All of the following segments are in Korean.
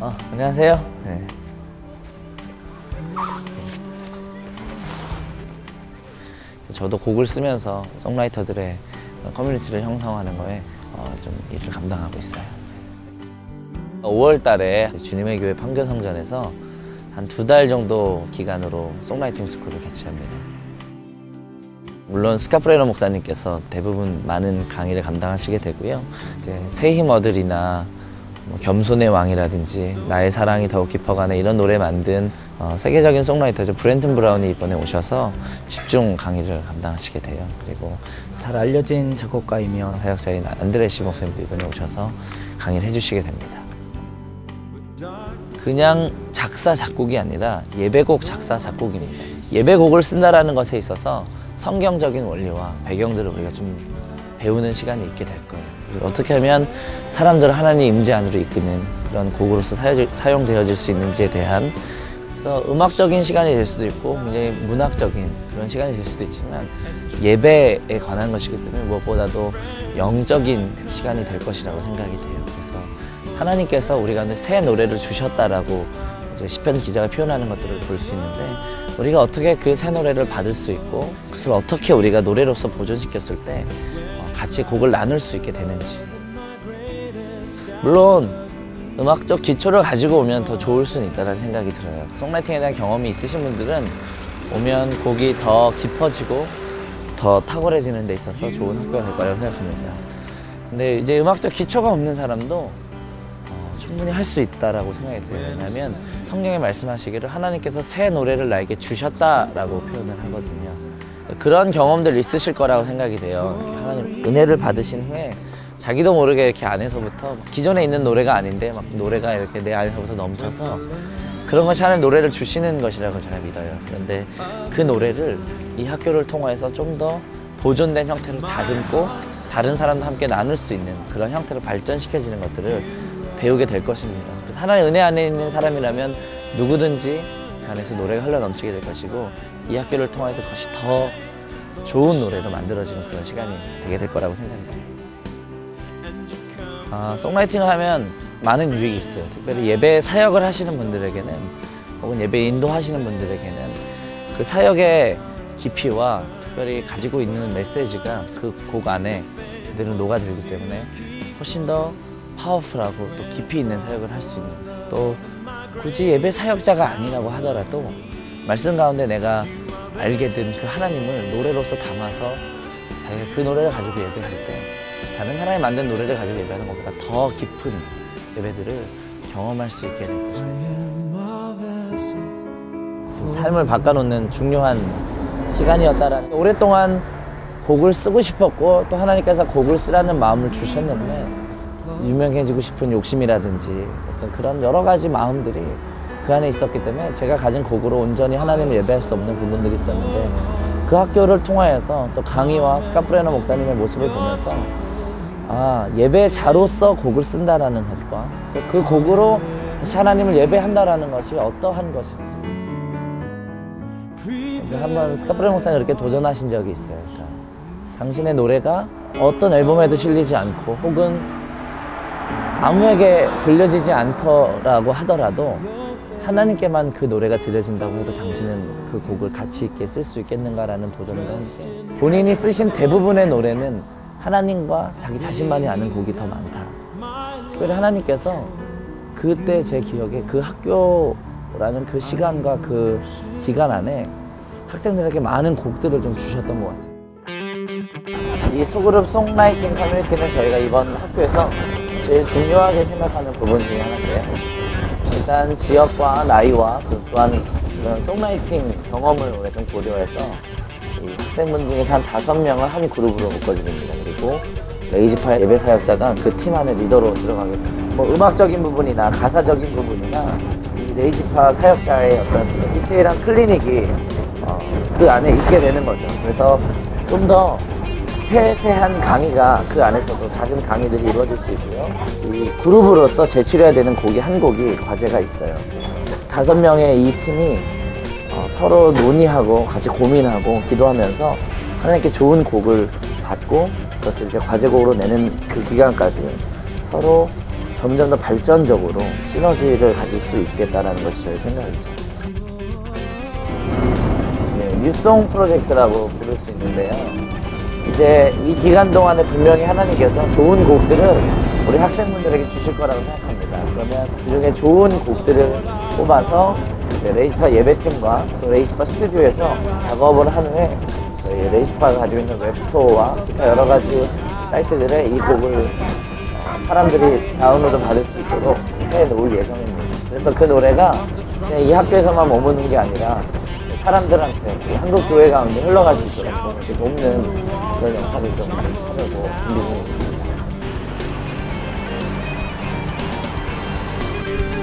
어, 안녕하세요. 네. 저도 곡을 쓰면서 송라이터들의 커뮤니티를 형성하는 거에 어, 좀 일을 감당하고 있어요. 5월 달에 주님의 교회 판교성전에서 한 두 달 정도 기간으로 송라이팅 스쿨을 개최합니다. 물론 스카프레너 목사님께서 대부분 많은 강의를 감당하시게 되고요. 이제 새힘 얻으리나 뭐 겸손의 왕이라든지 나의 사랑이 더욱 깊어가네 이런 노래 만든 어, 세계적인 songwriter죠 브렌튼 브라운이 이번에 오셔서 집중 강의를 감당하시게 돼요. 그리고 잘 알려진 작곡가이며 사역자인 안드레시 목사님도 이번에 오셔서 강의를 해주시게 됩니다. 그냥 작사 작곡이 아니라 예배곡 작사 작곡입니다. 예배곡을 쓴다라는 것에 있어서 성경적인 원리와 배경들을 우리가 좀 배우는 시간이 있게 될 거예요. 어떻게 하면 사람들을 하나님 임재 안으로 이끄는 그런 곡으로서 사용, 되어질 수 있는지에 대한 그래서 음악적인 시간이 될 수도 있고 굉장히 문학적인 그런 시간이 될 수도 있지만 예배에 관한 것이기 때문에 무엇보다도 영적인 시간이 될 것이라고 생각이 돼요. 그래서 하나님께서 우리 가운데 새 노래를 주셨다라고 이제 시편 기자가 표현하는 것들을 볼 수 있는데 우리가 어떻게 그 새 노래를 받을 수 있고 그것을 어떻게 우리가 노래로서 보존시켰을 때 어, 같이 곡을 나눌 수 있게 되는지 물론 음악적 기초를 가지고 오면 더 좋을 수는 있다는 생각이 들어요 송라이팅에 대한 경험이 있으신 분들은 오면 곡이 더 깊어지고 더 탁월해지는 데 있어서 좋은 학교가 될 거라고 생각합니다 근데 이제 음악적 기초가 없는 사람도 충분히 할 수 있다라고 생각이 들어요. 왜냐하면 성경에 말씀하시기를 하나님께서 새 노래를 나에게 주셨다라고 표현을 하거든요. 그런 경험들 있으실 거라고 생각이 돼요. 하나님 은혜를 받으신 후에 자기도 모르게 이렇게 안에서부터 기존에 있는 노래가 아닌데 막 노래가 이렇게 내 안에서부터 넘쳐서 그런 것이 하나님 노래를 주시는 것이라고 제가 믿어요. 그런데 그 노래를 이 학교를 통해서 좀 더 보존된 형태로 다듬고 다른 사람도 함께 나눌 수 있는 그런 형태로 발전시켜지는 것들을 배우게 될 것입니다. 그래서 하나님의 은혜 안에 있는 사람이라면 누구든지 그 안에서 노래가 흘러 넘치게 될 것이고 이 학교를 통해서 그것이 더 좋은 노래로 만들어지는 그런 시간이 되게 될 거라고 생각합니다. 아, 송라이팅을 하면 많은 유익이 있어요. 특별히 예배 사역을 하시는 분들에게는 혹은 예배 인도하시는 분들에게는 그 사역의 깊이와 특별히 가지고 있는 메시지가 그 곡 안에 그대로 녹아들기 때문에 훨씬 더 파워풀하고 또 깊이 있는 사역을 할 수 있는 또 굳이 예배 사역자가 아니라고 하더라도 말씀 가운데 내가 알게 된 그 하나님을 노래로서 담아서 자기가 그 노래를 가지고 예배할 때 다른 사람이 만든 노래를 가지고 예배하는 것보다 더 깊은 예배들을 경험할 수 있게 될 것입니다. 삶을 바꿔놓는 중요한 시간이었다라는 오랫동안 곡을 쓰고 싶었고 또 하나님께서 곡을 쓰라는 마음을 주셨는데 유명해지고 싶은 욕심이라든지 어떤 그런 여러 가지 마음들이 그 안에 있었기 때문에 제가 가진 곡으로 온전히 하나님을 예배할 수 없는 부분들이 있었는데 그 학교를 통하여서 또 강의와 스카프레너 목사님의 모습을 보면서 아 예배자로서 곡을 쓴다라는 것과 그 곡으로 하나님을 예배한다라는 것이 어떠한 것인지. 한번 스카프레너 목사님 이렇게 도전하신 적이 있어요. 그러니까 당신의 노래가 어떤 앨범에도 실리지 않고 혹은 아무에게 들려지지 않더라고 하더라도 하나님께만 그 노래가 들려진다고 해도 당신은 그 곡을 가치 있게 쓸 수 있겠는가라는 도전을 했는데 본인이 쓰신 대부분의 노래는 하나님과 자기 자신만이 아는 곡이 더 많다. 특별히 하나님께서 그때 제 기억에 그 학교라는 그 시간과 그 기간 안에 학생들에게 많은 곡들을 좀 주셨던 것 같아요. 이 소그룹 songwriting 커뮤니티는 저희가 이번 학교에서 제일 중요하게 생각하는 부분 중에 하나인데요. 일단 지역과 나이와 그 또한 그런 songwriting 경험을 우리가 좀 고려해서 학생분 중에서 한 다섯 명을 한 그룹으로 묶어드립니다. 그리고 레위지파 예배 사역자가 그 팀 안에 리더로 들어가게 됩니다. 뭐 음악적인 부분이나 가사적인 부분이나 이 레이지파 사역자의 어떤 디테일한 클리닉이 어, 그 안에 있게 되는 거죠. 그래서 좀더 세세한 강의가 그 안에서도 작은 강의들이 이루어질 수 있고요. 이 그룹으로서 제출해야 되는 곡이 한 곡이 과제가 있어요. 다섯 명의 이 팀이 어, 서로 논의하고 같이 고민하고 기도하면서 하나님께 좋은 곡을 받고 그것을 이제 과제곡으로 내는 그 기간까지 서로 점점 더 발전적으로 시너지를 가질 수 있겠다라는 것이 저의 생각이죠. 네, new song 프로젝트라고 부를 수 있는데요. 이제 이 기간 동안에 분명히 하나님께서 좋은 곡들을 우리 학생분들에게 주실 거라고 생각합니다. 그러면 그 중에 좋은 곡들을 뽑아서 레위지파 예배팀과 또 레위지파 스튜디오에서 작업을 한 후에 저희 레위지파가 가지고 있는 web store와 여러 가지 사이트들에 이 곡을 어, 사람들이 다운로드 받을 수 있도록 해 놓을 예정입니다. 그래서 그 노래가 이 학교에서만 머무는 게 아니라 사람들한테 한국 교회 가운데 흘러갈 수 있도록 좀 돕는 그런 역할을 좀 하려고 준비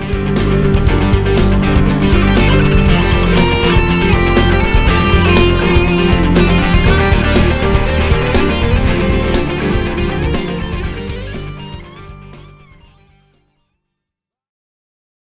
중입니다.